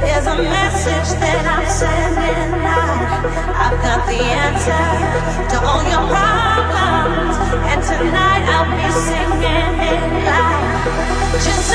There's a message that I'm sending out. I've got the answer to all your problems, and tonight I'll be singing it loud. Just